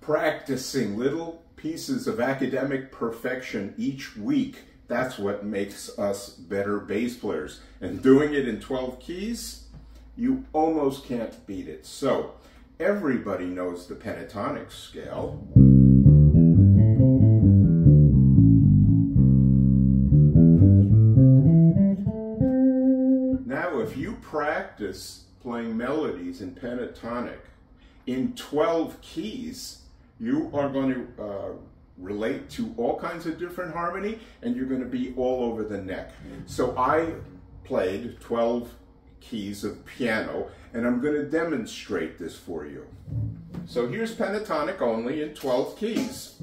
practicing little pieces of academic perfection each week. That's what makes us better bass players. And doing it in 12 keys, you almost can't beat it. So, everybody knows the pentatonic scale. Now, if you practice playing melodies in pentatonic in 12 keys, you are going to uh, relate to all kinds of different harmony and you're going to be all over the neck. So I played 12 keys of piano and I'm going to demonstrate this for you. So here's pentatonic only in 12 keys.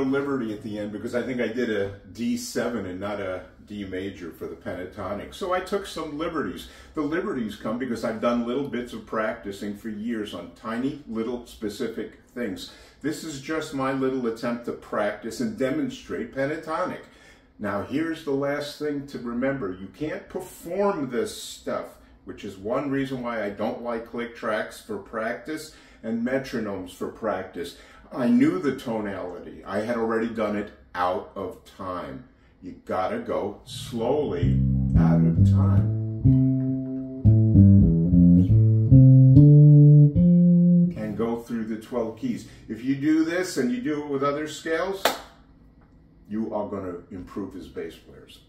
Liberty at the end because I think I did a D7 and not a D major for the pentatonic. So I took some liberties. The liberties come because I've done little bits of practicing for years on tiny little specific things. This is just my little attempt to practice and demonstrate pentatonic. Now here's the last thing to remember. You can't perform this stuff, which is one reason why I don't like click tracks for practice and metronomes for practice. I knew the tonality. I had already done it out of time. You gotta go slowly out of time. And go through the 12 keys. If you do this and you do it with other scales, you are to improve as bass players.